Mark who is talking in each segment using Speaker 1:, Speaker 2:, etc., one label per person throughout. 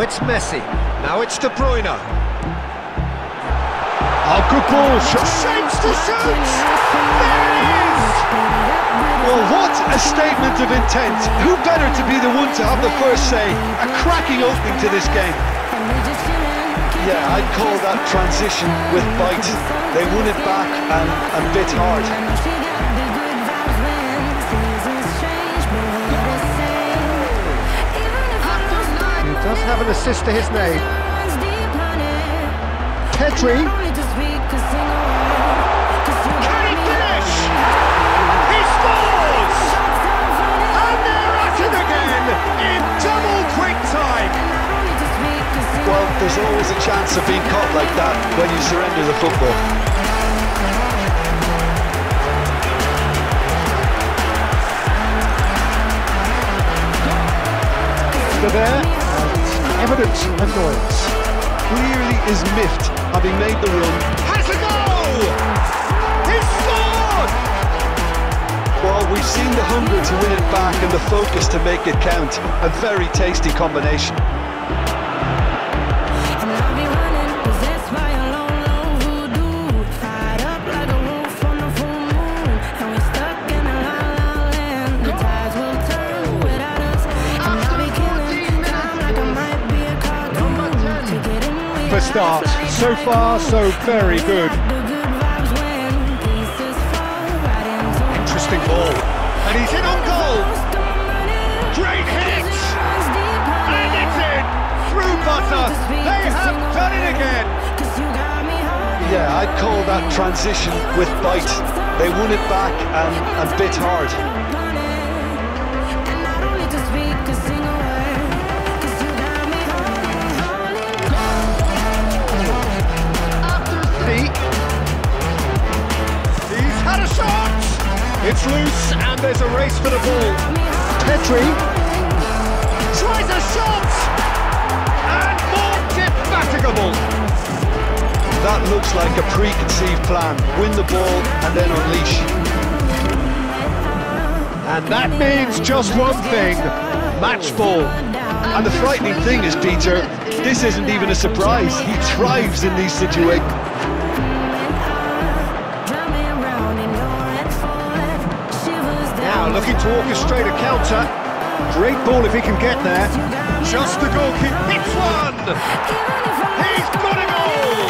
Speaker 1: Now it's Messi. Now it's De Bruyne.
Speaker 2: Oh, good ball.
Speaker 1: Shapes to shoot! There it is!
Speaker 2: Well, what a statement of intent. Who better to be the one to have the first say? A cracking opening to this game. Yeah, I'd call that transition with bite. They won it back and, and bit hard.
Speaker 1: Does have an assist to his name. Pedri. Can he finish? He scores! And they're at it again in double quick time.
Speaker 2: Well, there's always a chance of being caught like that when you surrender the football.
Speaker 1: They're there, and evident annoyance.
Speaker 2: Clearly is miffed, having made the run.
Speaker 1: Has a goal! He's scored!
Speaker 2: Well, we've seen the hunger to win it back and the focus to make it count. A very tasty combination.
Speaker 1: For start, so far so very good. Interesting ball. And he's in on goal. Great hit! And it's in! Through butter. They have done it again.
Speaker 2: Yeah, I'd call that transition with bite. They won it back and, and bit hard.
Speaker 1: It's loose and there's a race for the ball. Pedri tries a shot! And more defatigable.
Speaker 2: That looks like a preconceived plan. Win the ball and then unleash.
Speaker 1: And that means just one thing, match ball.
Speaker 2: And the frightening thing is, Peter, this isn't even a surprise. He thrives in these situations.
Speaker 1: Now looking to orchestrate a counter. Great ball if he can get there. Just the goalkeeper hits one! He's got a goal!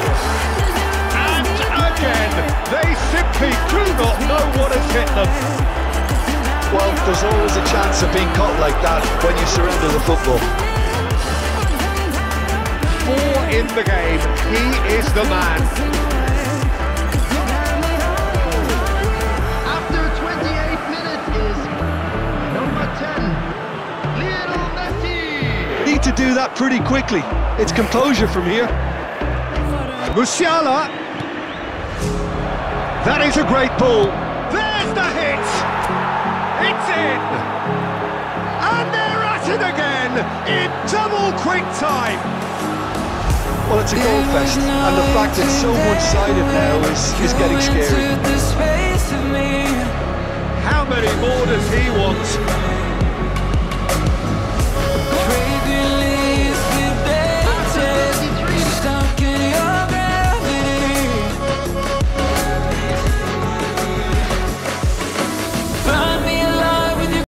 Speaker 1: And again, they simply do not know what has hit them.
Speaker 2: Well, there's always a chance of being caught like that when you surrender the football.
Speaker 1: Four in the game. He is the man.
Speaker 2: To do that pretty quickly. It's composure from here.
Speaker 1: Musiala. That is a great ball. There's the hit. It's in. And they're at it again in double quick time.
Speaker 2: Well, it's a goal fest, and the fact it's so one-sided now is, is getting scary.
Speaker 1: How many more does he want?